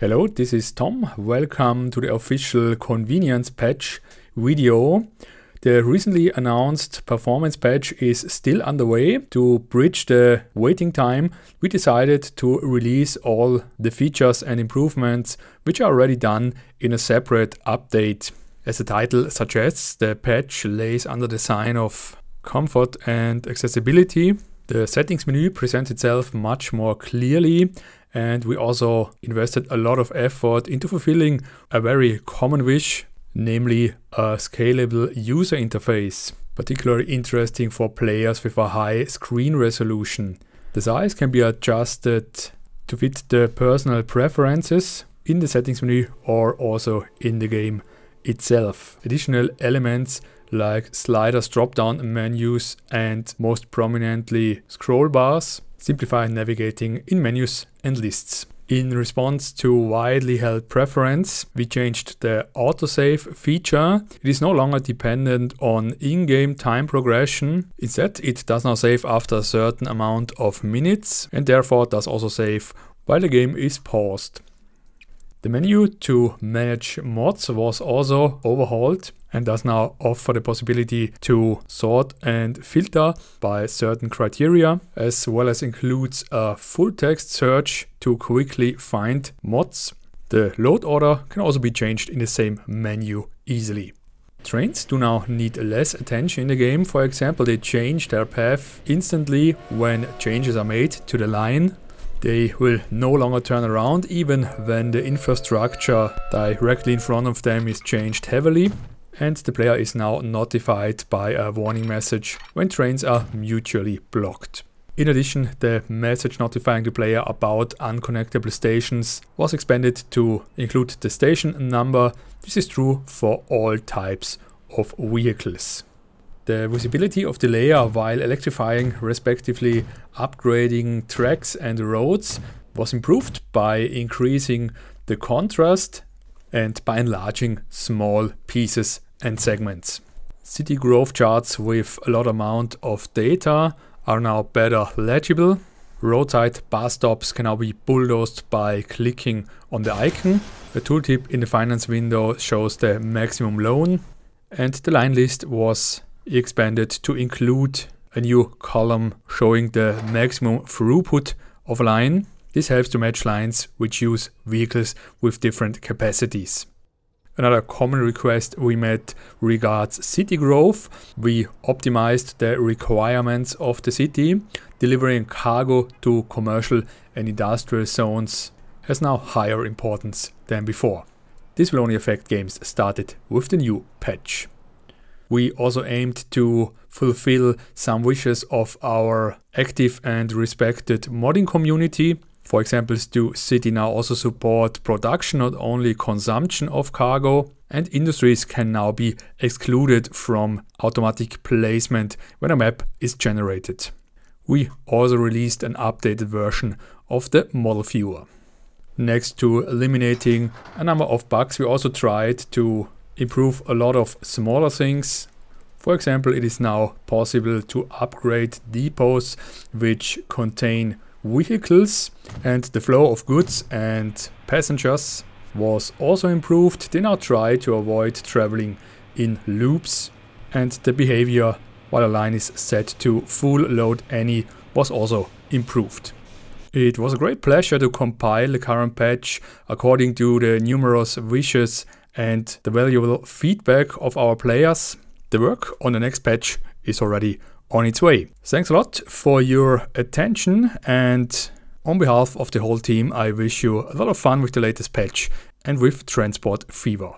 Hello, this is Tom. Welcome to the official convenience patch video. The recently announced performance patch is still underway. To bridge the waiting time, we decided to release all the features and improvements which are already done in a separate update. As the title suggests, the patch lays under the sign of comfort and accessibility. The settings menu presents itself much more clearly and we also invested a lot of effort into fulfilling a very common wish, namely a scalable user interface, particularly interesting for players with a high screen resolution. The size can be adjusted to fit the personal preferences in the settings menu or also in the game itself. Additional elements like sliders, drop-down menus and most prominently scroll bars simplify navigating in menus and lists. In response to widely held preference, we changed the autosave feature. It is no longer dependent on in-game time progression. Instead, it does now save after a certain amount of minutes and therefore does also save while the game is paused. The menu to manage mods was also overhauled and does now offer the possibility to sort and filter by certain criteria, as well as includes a full text search to quickly find mods. The load order can also be changed in the same menu easily. Trains do now need less attention in the game. For example, they change their path instantly when changes are made to the line they will no longer turn around even when the infrastructure directly in front of them is changed heavily and the player is now notified by a warning message when trains are mutually blocked. In addition, the message notifying the player about unconnectable stations was expanded to include the station number. This is true for all types of vehicles. The visibility of the layer while electrifying, respectively upgrading tracks and roads, was improved by increasing the contrast and by enlarging small pieces and segments. City growth charts with a lot amount of data are now better legible. Roadside bus stops can now be bulldozed by clicking on the icon. The tooltip in the finance window shows the maximum loan and the line list was expanded to include a new column showing the maximum throughput of a line. This helps to match lines which use vehicles with different capacities. Another common request we met regards city growth. We optimized the requirements of the city. Delivering cargo to commercial and industrial zones has now higher importance than before. This will only affect games started with the new patch. We also aimed to fulfill some wishes of our active and respected modding community. For example, do City now also support production, not only consumption of cargo, and industries can now be excluded from automatic placement when a map is generated. We also released an updated version of the model viewer. Next to eliminating a number of bugs, we also tried to improve a lot of smaller things. For example, it is now possible to upgrade depots which contain vehicles and the flow of goods and passengers was also improved. They now try to avoid traveling in loops and the behavior while a line is set to full load any was also improved. It was a great pleasure to compile the current patch according to the numerous wishes and the valuable feedback of our players. The work on the next patch is already on its way. Thanks a lot for your attention and on behalf of the whole team I wish you a lot of fun with the latest patch and with Transport Fever.